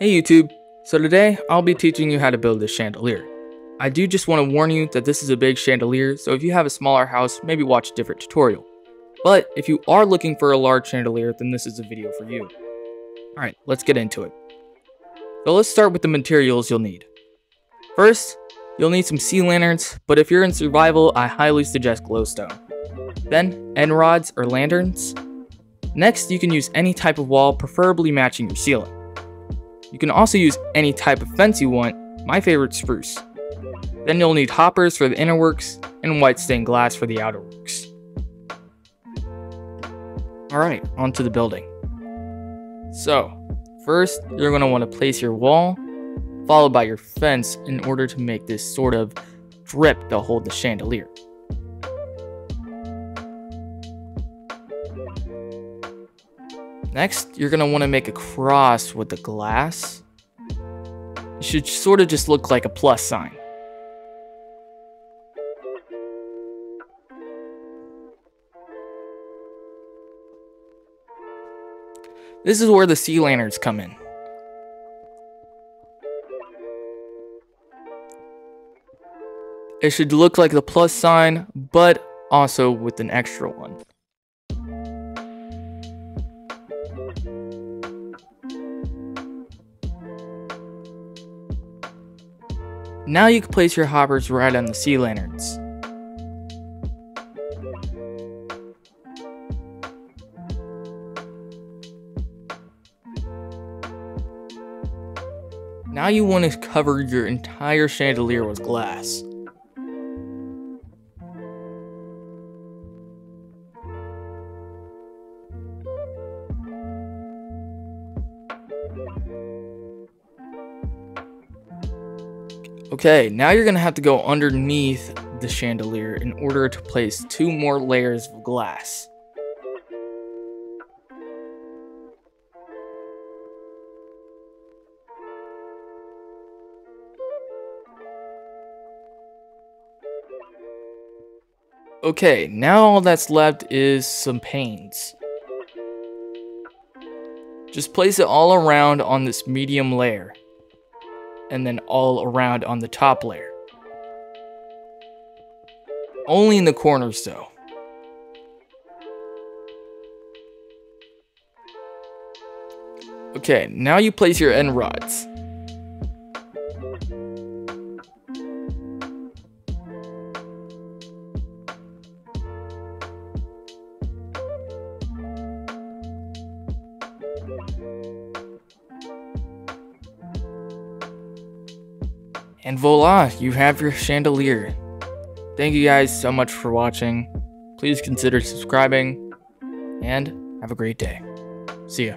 Hey YouTube, so today I'll be teaching you how to build this chandelier. I do just want to warn you that this is a big chandelier, so if you have a smaller house, maybe watch a different tutorial. But if you are looking for a large chandelier, then this is a video for you. Alright, let's get into it. So let's start with the materials you'll need. First, you'll need some sea lanterns, but if you're in survival, I highly suggest glowstone. Then, end rods or lanterns. Next, you can use any type of wall, preferably matching your ceiling. You can also use any type of fence you want, my favorite spruce. Then you'll need hoppers for the inner works and white stained glass for the outer works. Alright, onto the building. So, first you're going to want to place your wall, followed by your fence in order to make this sort of drip to hold the chandelier. Next, you're going to want to make a cross with the glass. It should sort of just look like a plus sign. This is where the sea lanterns come in. It should look like the plus sign, but also with an extra one. Now you can place your hoppers right on the sea lanterns. Now you want to cover your entire chandelier with glass. Okay, now you're gonna have to go underneath the chandelier in order to place two more layers of glass. Okay, now all that's left is some panes. Just place it all around on this medium layer and then all around on the top layer. Only in the corners though. Okay, now you place your end rods. And voila, you have your chandelier. Thank you guys so much for watching. Please consider subscribing, and have a great day. See ya.